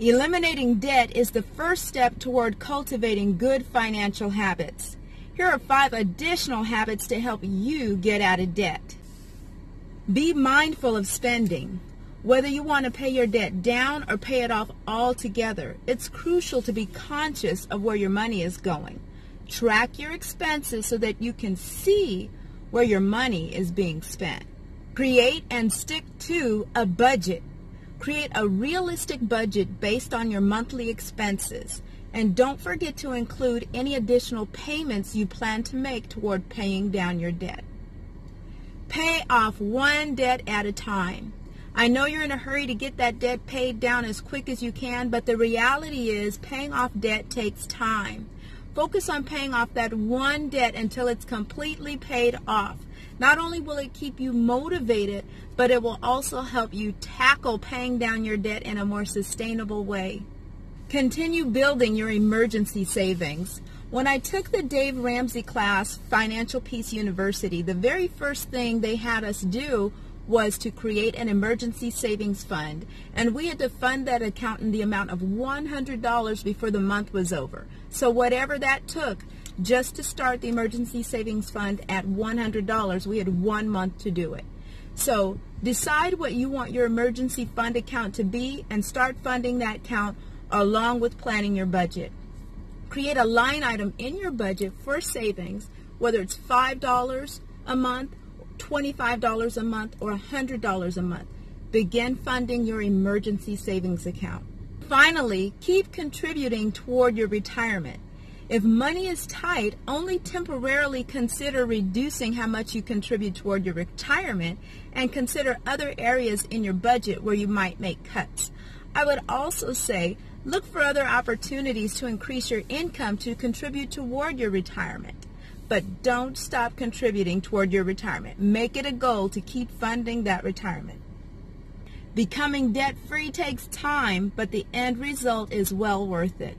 Eliminating debt is the first step toward cultivating good financial habits. Here are five additional habits to help you get out of debt. Be mindful of spending. Whether you want to pay your debt down or pay it off altogether, it's crucial to be conscious of where your money is going. Track your expenses so that you can see where your money is being spent. Create and stick to a budget. Create a realistic budget based on your monthly expenses. And don't forget to include any additional payments you plan to make toward paying down your debt. Pay off one debt at a time. I know you're in a hurry to get that debt paid down as quick as you can, but the reality is paying off debt takes time. Focus on paying off that one debt until it's completely paid off. Not only will it keep you motivated, but it will also help you tackle paying down your debt in a more sustainable way. Continue building your emergency savings. When I took the Dave Ramsey class, Financial Peace University, the very first thing they had us do was to create an emergency savings fund. And we had to fund that account in the amount of $100 before the month was over. So whatever that took, just to start the emergency savings fund at $100, we had one month to do it. So decide what you want your emergency fund account to be and start funding that account along with planning your budget. Create a line item in your budget for savings, whether it's $5 a month, $25 a month, or $100 a month. Begin funding your emergency savings account. Finally, keep contributing toward your retirement. If money is tight, only temporarily consider reducing how much you contribute toward your retirement and consider other areas in your budget where you might make cuts. I would also say look for other opportunities to increase your income to contribute toward your retirement. But don't stop contributing toward your retirement. Make it a goal to keep funding that retirement. Becoming debt free takes time, but the end result is well worth it.